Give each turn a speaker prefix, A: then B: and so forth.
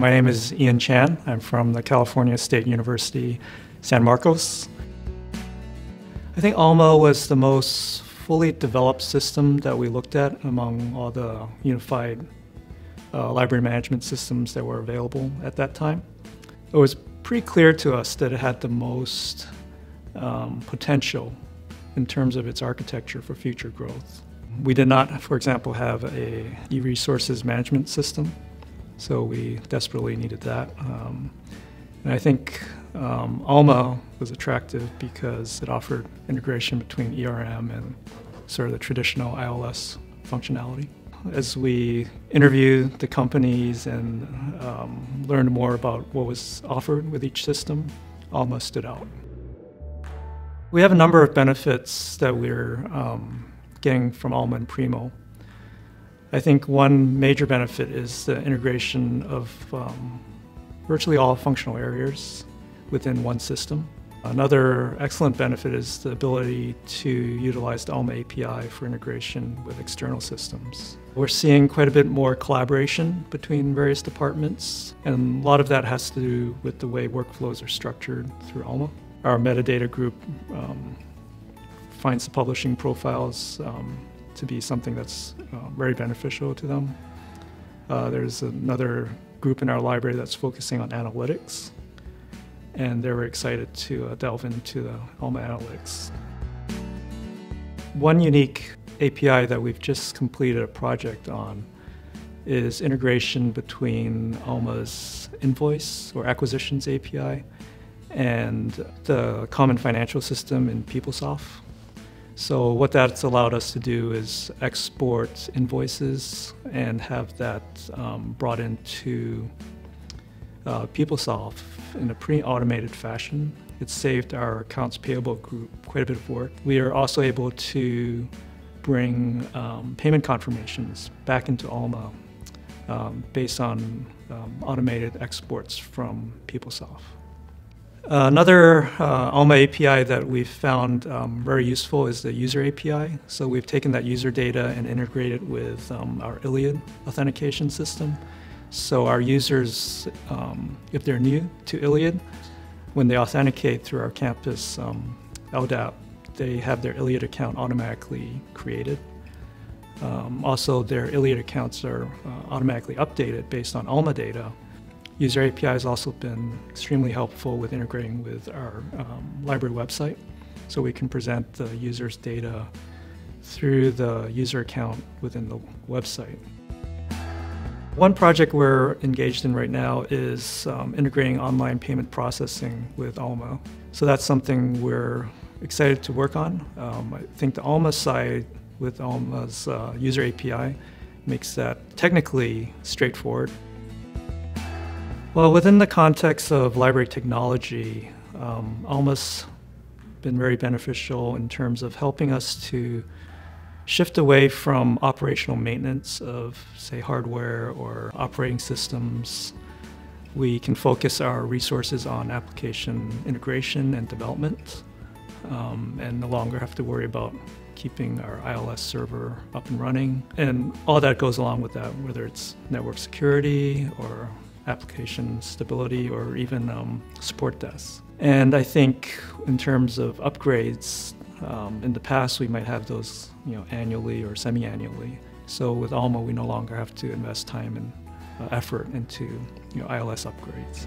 A: My name is Ian Chan. I'm from the California State University, San Marcos. I think Alma was the most fully developed system that we looked at among all the unified uh, library management systems that were available at that time. It was pretty clear to us that it had the most um, potential in terms of its architecture for future growth. We did not, for example, have a e-resources management system, so we desperately needed that. Um, and I think um, Alma was attractive because it offered integration between ERM and sort of the traditional ILS functionality. As we interviewed the companies and um, learned more about what was offered with each system, Alma stood out. We have a number of benefits that we're um, getting from Alma and Primo. I think one major benefit is the integration of um, virtually all functional areas within one system. Another excellent benefit is the ability to utilize the Alma API for integration with external systems. We're seeing quite a bit more collaboration between various departments, and a lot of that has to do with the way workflows are structured through Alma. Our metadata group um, finds the publishing profiles um, to be something that's uh, very beneficial to them. Uh, there's another group in our library that's focusing on analytics, and they were excited to uh, delve into the Alma Analytics. One unique API that we've just completed a project on is integration between Alma's invoice or acquisitions API and the common financial system in PeopleSoft. So what that's allowed us to do is export invoices and have that um, brought into uh, PeopleSoft in a pre-automated fashion. It saved our accounts payable group quite a bit of work. We are also able to bring um, payment confirmations back into Alma um, based on um, automated exports from PeopleSoft. Uh, another uh, Alma API that we've found um, very useful is the user API. So we've taken that user data and integrated it with um, our ILLiad authentication system. So our users, um, if they're new to ILLiad, when they authenticate through our campus um, LDAP, they have their ILLiad account automatically created. Um, also, their ILLiad accounts are uh, automatically updated based on Alma data User API has also been extremely helpful with integrating with our um, library website. So we can present the user's data through the user account within the website. One project we're engaged in right now is um, integrating online payment processing with Alma. So that's something we're excited to work on. Um, I think the Alma side with Alma's uh, user API makes that technically straightforward. Well, within the context of library technology, um, Alma's been very beneficial in terms of helping us to shift away from operational maintenance of, say, hardware or operating systems. We can focus our resources on application integration and development um, and no longer have to worry about keeping our ILS server up and running. And all that goes along with that, whether it's network security or application stability or even um, support desks. And I think in terms of upgrades, um, in the past we might have those you know, annually or semi-annually. So with Alma, we no longer have to invest time and uh, effort into you know, ILS upgrades.